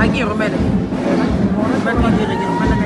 Αγίου Ρωμαίου. Μα τι είναι, Γερμανία.